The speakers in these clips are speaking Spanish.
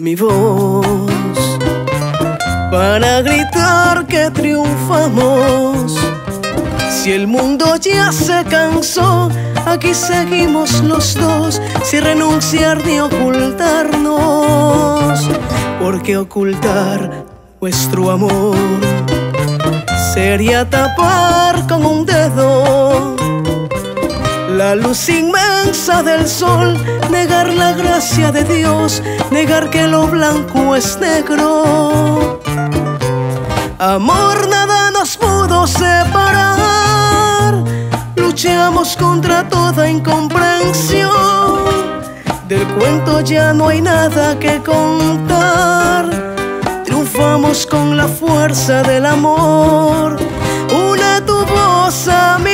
mi voz para gritar que triunfamos. Si el mundo ya se cansó, aquí seguimos los dos, sin renunciar ni ocultarnos. Porque ocultar nuestro amor sería tapar con un dedo la luz inmensa del sol, negar la gracia de Dios, negar que lo blanco es negro. Amor, nada nos pudo separar, luchamos contra toda incomprensión. Del cuento ya no hay nada que contar, triunfamos con la fuerza del amor. Una tu voz a mi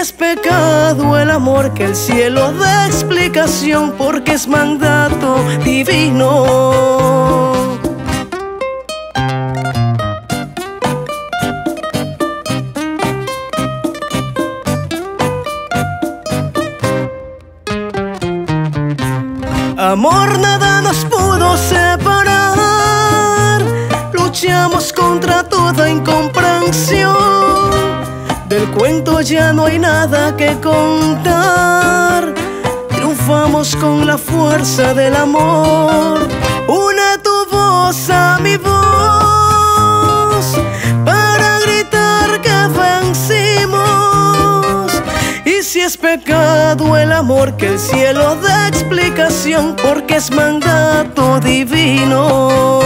es pecado el amor que el cielo da explicación porque es mandato divino. Amor, nada nos pudo separar. Luchamos contra toda incomprensión. Del cuento ya no hay nada que contar. Triunfamos con la fuerza del amor. Une tu voz a mi voz para gritar que vencimos. Y si es pecado el amor que el cielo da explicación porque es mandato divino.